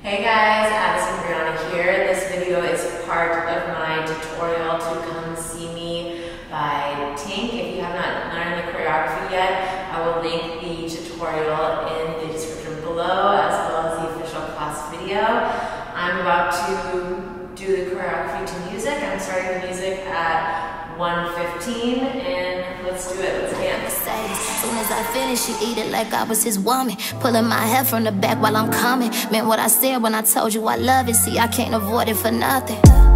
Hey guys, Adison Briana here. This video is part of my tutorial to Cum See Me by Tink. If you have not learned the choreography yet, I will link the tutorial in the description below as well as the official class video. I'm about to do the choreography to music. I'm starting the music at 1.15 and let's do it. Let's Soon as I finish, she eat it like I was his woman. Pulling my hair from the back while I'm coming. Meant what I said when I told you I love it. See, I can't avoid it for nothing.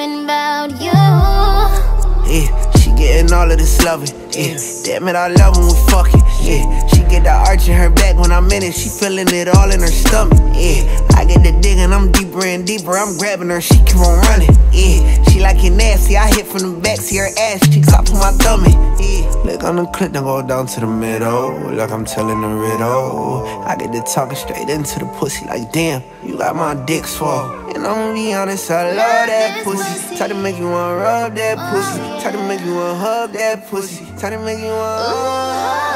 Dreaming about you. Yeah, she getting all of this loving. Yeah, damn it, I love when we fucking. Yeah, she get the arch in her back when I'm in it. She feeling it all in her stomach. Yeah, I get the digging, I'm deeper and deeper. I'm grabbing her, she keep on running. Yeah, she like it nasty. I hit from the back, see her ass cheeks off of my tummy. Yeah, look on the clip, then go down to the middle. Like I'm telling a riddle. I get the talking straight into the pussy. Like damn, you got my dick swole. And I'ma be honest, I love that pussy. Try to make you wanna rub that pussy. Try to make you wanna hug that pussy. Try to make you wanna.